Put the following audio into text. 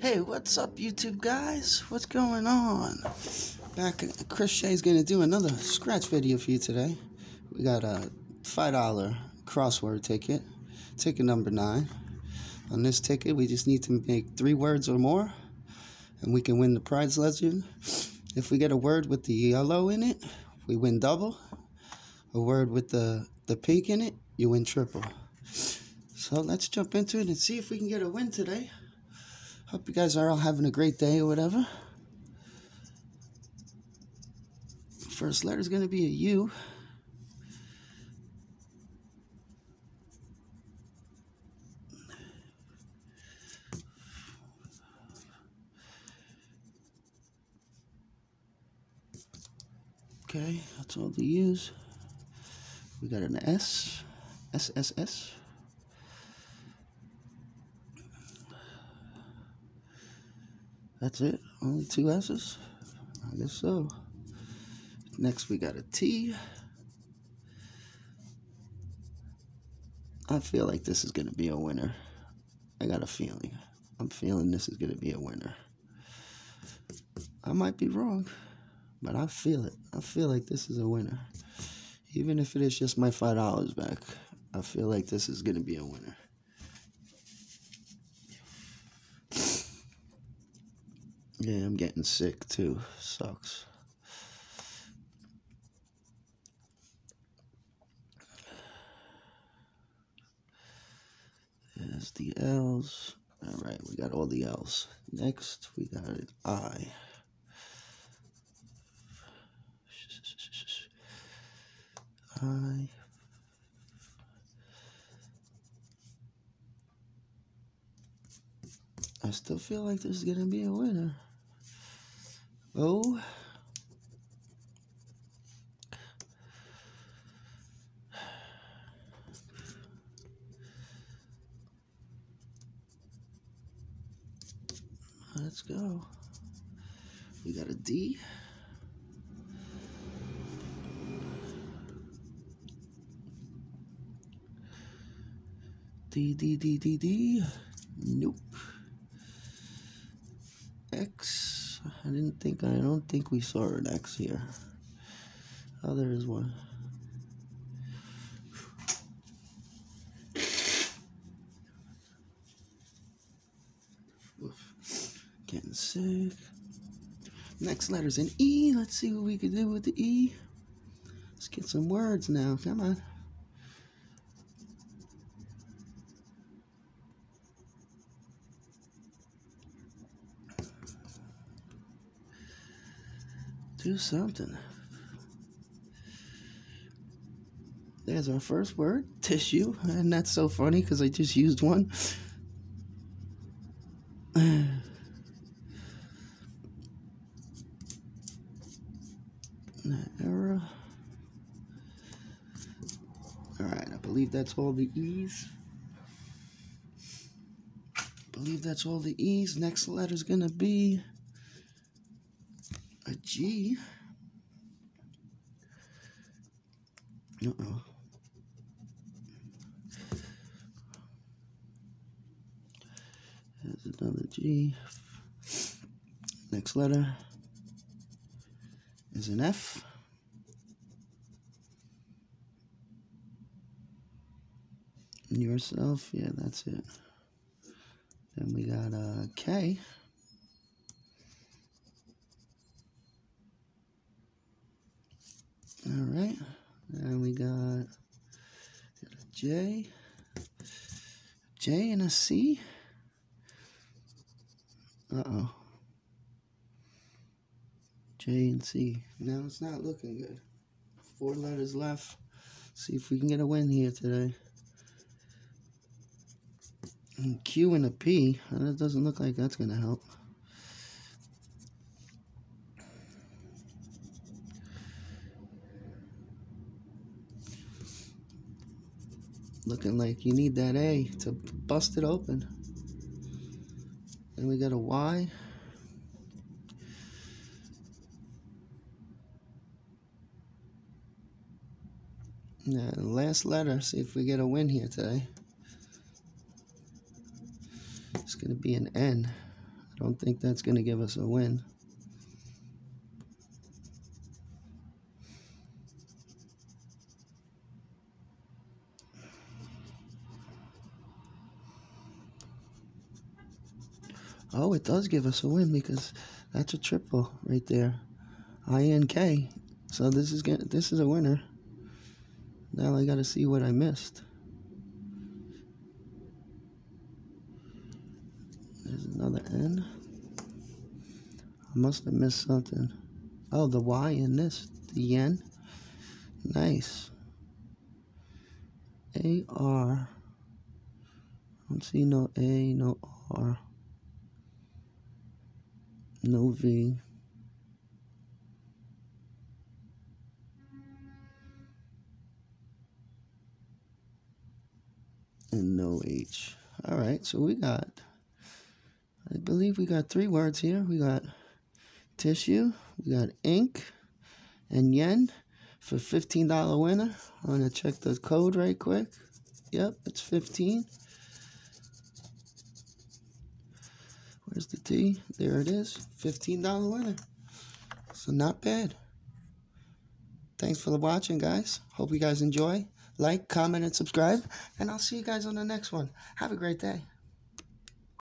Hey, what's up, YouTube guys? What's going on? Back, Chris Shea's gonna do another scratch video for you today. We got a five dollar crossword ticket, ticket number nine. On this ticket, we just need to make three words or more, and we can win the prize legend. If we get a word with the yellow in it, we win double. A word with the the pink in it, you win triple. So let's jump into it and see if we can get a win today. Hope you guys are all having a great day or whatever. First letter is going to be a U. Okay, that's all the U's. We got an S, S, S, S. That's it? Only two S's? I guess so. Next, we got a T. I feel like this is going to be a winner. I got a feeling. I'm feeling this is going to be a winner. I might be wrong, but I feel it. I feel like this is a winner. Even if it is just my $5 back, I feel like this is going to be a winner. Yeah, I'm getting sick too. Sucks. There's the L's. Alright, we got all the L's. Next, we got an I. I. I still feel like this is going to be a winner. Oh. Let's go. We got a D. D, D, D, D, D. Nope. X. I didn't think, I don't think we saw an X here. Oh, there is one. Getting sick. Next letter's an E. Let's see what we can do with the E. Let's get some words now. Come on. Do something. There's our first word, tissue. And that's so funny because I just used one. Era. Alright, I believe that's all the E's. I believe that's all the E's. Next letter's gonna be a G. Uh-oh. There's another G. Next letter is an F. Yourself, yeah, that's it. Then we got a K. All right, and we got, got a J, J and a C. Uh oh. J and C. Now it's not looking good. Four letters left. See if we can get a win here today. And Q and a P. That doesn't look like that's going to help. Looking like you need that A to bust it open. Then we got a Y. Yeah, last letter. See if we get a win here today. It's going to be an N. I don't think that's going to give us a win. Oh, it does give us a win because that's a triple right there. INK. So this is get, this is a winner. Now I got to see what I missed. There's another N. I must have missed something. Oh, the Y in this. The yen. Nice. A R. I don't see no A, no R. No V. And no H. All right, so we got, I believe we got three words here. We got tissue, we got ink, and yen for $15 winner. I'm going to check the code right quick. Yep, it's 15. Where's the T? There it is. $15 winner. So not bad. Thanks for watching, guys. Hope you guys enjoy. Like, comment, and subscribe. And I'll see you guys on the next one. Have a great day.